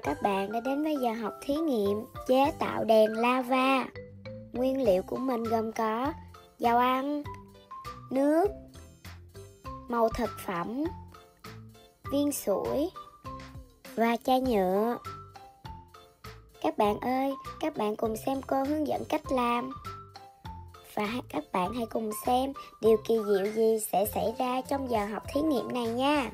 các bạn đã đến với giờ học thí nghiệm chế tạo đèn lava. Nguyên liệu của mình gồm có dầu ăn, nước, màu thực phẩm, viên sủi và chai nhựa. Các bạn ơi, các bạn cùng xem cô hướng dẫn cách làm. Và các bạn hãy cùng xem điều kỳ diệu gì sẽ xảy ra trong giờ học thí nghiệm này nha.